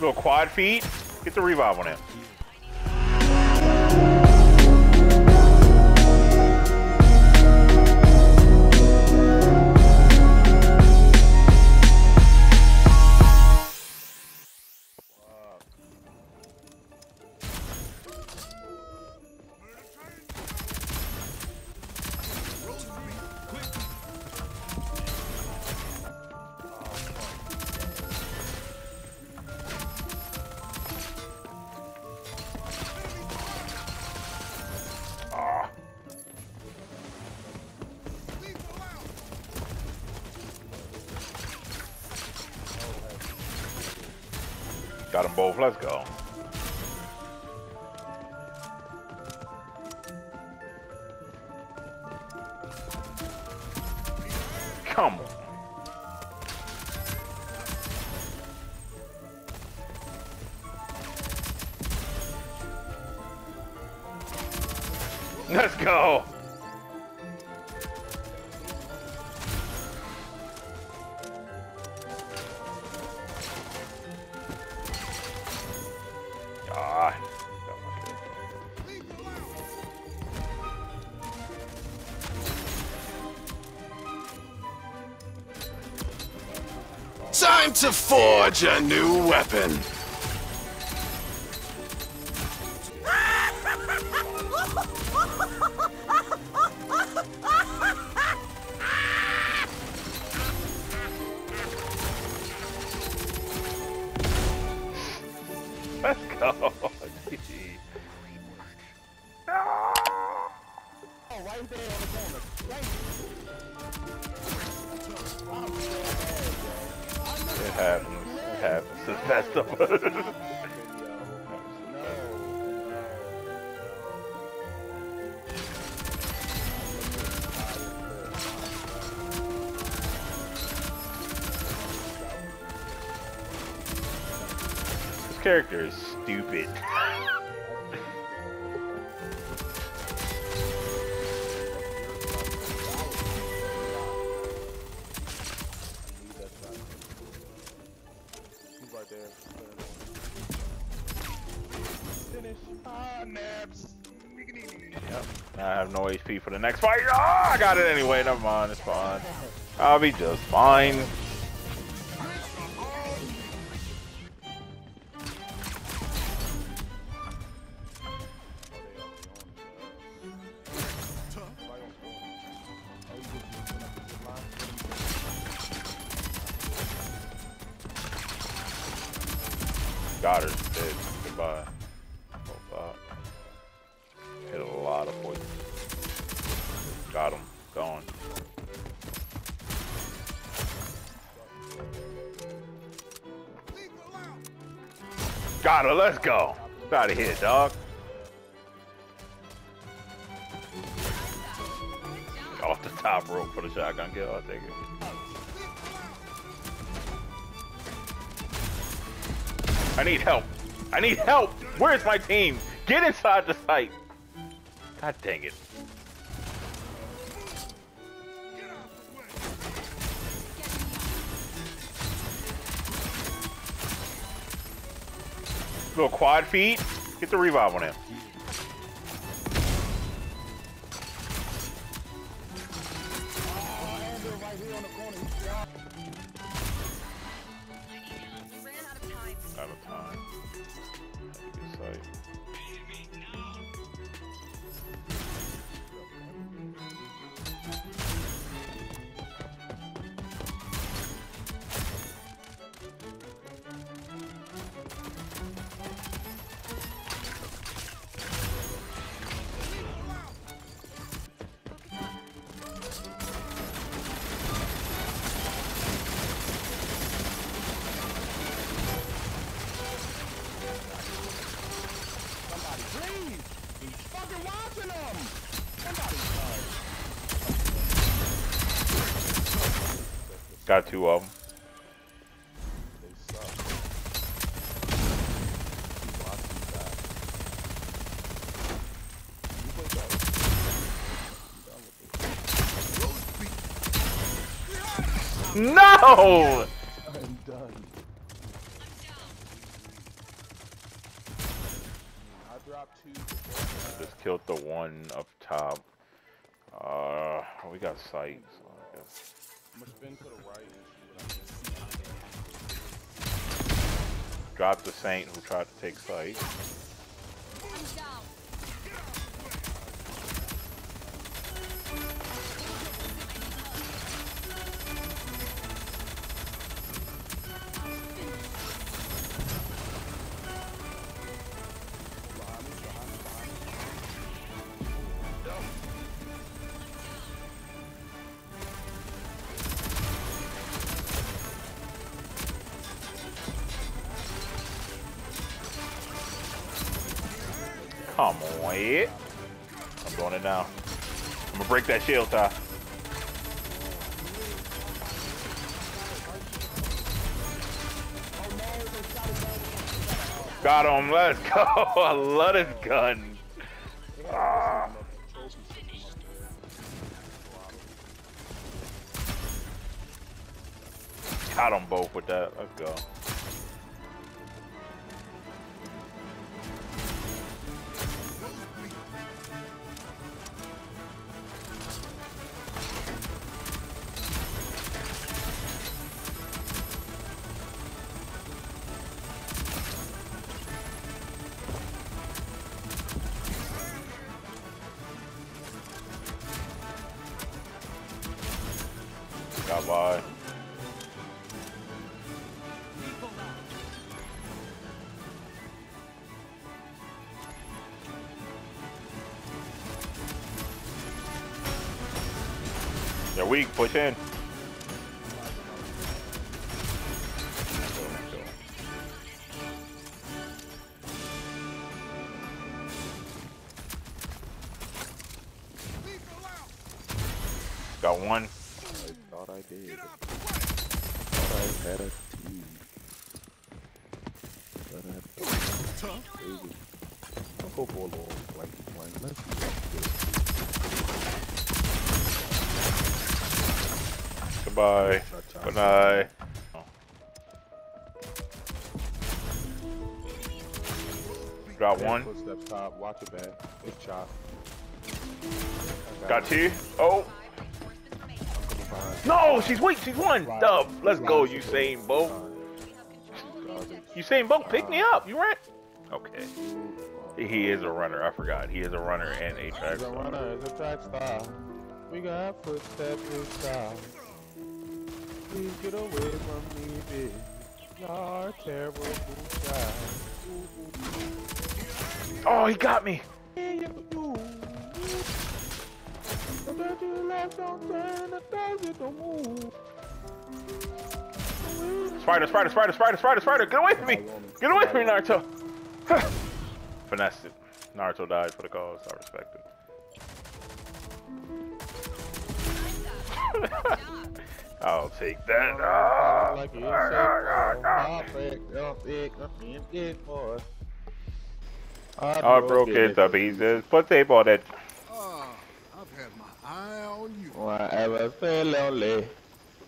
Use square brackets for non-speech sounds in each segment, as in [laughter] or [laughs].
Little quad feet. Get the revive on him. Got them both. Let's go. Come on. Let's go. Time to forge a new weapon. Let's go. GG. It happens. It happens. It's of us. This character is stupid. [laughs] Yep. I have no HP for the next fight. Oh, I got it anyway. Never mind. It's fine. I'll be just fine. Her. Dead. Goodbye. Let's go. Out of here, dog. Off the top rope for the shotgun kill. I'll take it. I need help. I need help. Where's my team? Get inside the site. God dang it. Little quad feet. Get the revive on him. Got two of them. No! I'm done. Just killed the one up top. Uh, we got sights. So I'm gonna spin to the right and see what I can see. Dropped the Saint who tried to take sight. Come on, Ed. I'm doing it now. I'm gonna break that shield, Ty. Got him. Let's [laughs] go. I love this gun. Ah. Got them both with that. Let's go. By. They're weak. Push in. Got one. I thought I did. Thought I had a team. But I had crazy. I'll go for a little like one. Let's see what's Goodbye. good. Night. Got Bad one. Top. Watch it back. Chop. Got two. Oh. Coming behind. No, she's weak. She's one. Dub. Let's go, Usain Bolt. Usain Bolt, pick me up. You ran. Okay. He is a runner. I forgot. He is a runner and a track He's a star. runner, he's a track star. We got footsteps in style. Please get away from me, bitch. You're terrible guy. Oh, he got me. Spider, spider, spider, spider, spider, spider. Get away from me. Get away from me, Naruto. [laughs] Finessed it. Naruto died for the cause. I respect it. [laughs] I'll take that. Ah. Like you. I broke it to pieces. Put tape on it. Ah, I've had my eye on you. Whatever feel lonely.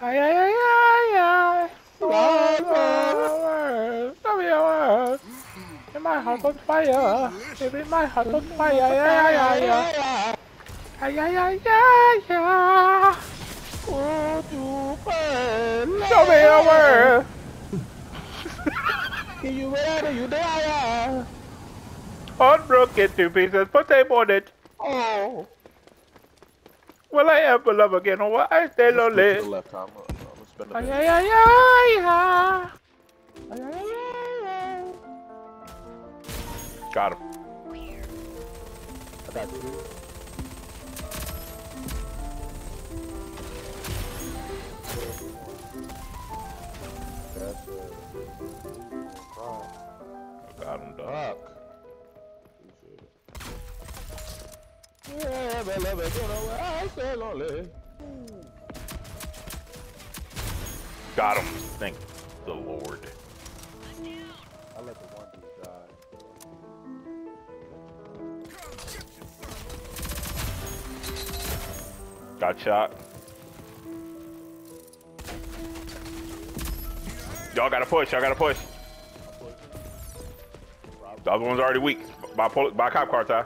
Ay, ay, ay, ay, ay. Tell me a word. In my heart on fire. Baby, my heart on fire. Ay, ay, ay, ay. Ay, ay, ay, ay, ay. Show me a word. Can you whatever you there? Heart broke into pieces. Put tape on it. Oh. Will I ever love again or will I stay To the lonely? left, I'm gonna Ay, ay, ay, ay, ay. Ay, ay, ay, ay. Got him. I got two. Love it, you know. Got him. Thank the Lord. I let the one dude die. Got shot. Y'all gotta push. Y'all gotta push. The other one's already weak. By by cop car, Ty.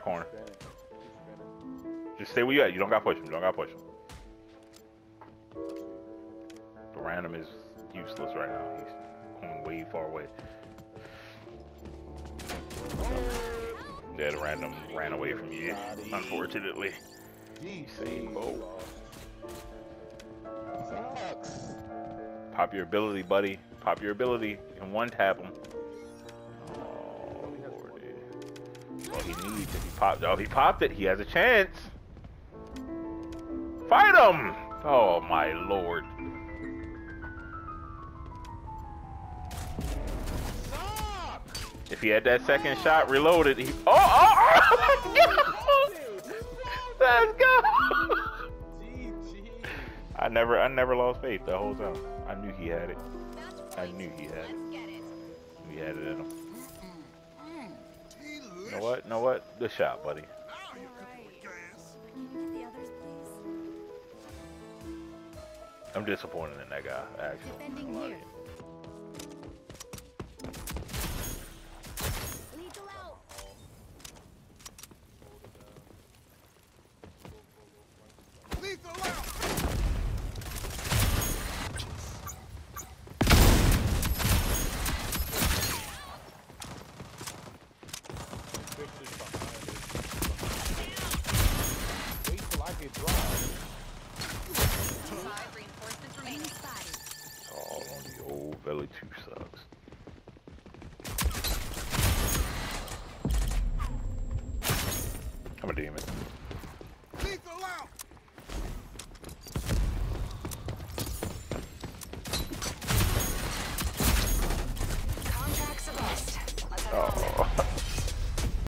That corner. Spinning. He's spinning. Just stay where you at. You don't got to push him. You don't got to push him. The random is useless right now. He's going way far away. The random ran away from you, unfortunately. Same boat. Pop your ability, buddy. Pop your ability and one tap him. He needs if he popped. Oh, he popped it. He has a chance. Fight him! Oh my lord. If he had that second shot reloaded, he. Oh, oh, oh! [laughs] Let's go! GG. I never, I never lost faith the whole time. I knew he had it. I knew he had it. He had it in him. You know what? You know what? Good shot, buddy. I'm disappointed in that guy, actually. Defending I like here. it. Lethal out. Lethal out. Fixes behind it. Wait till I get dropped. Five reinforcements remaining. Spotted. Oh, the old Belly 2 sucks. I'm a demon.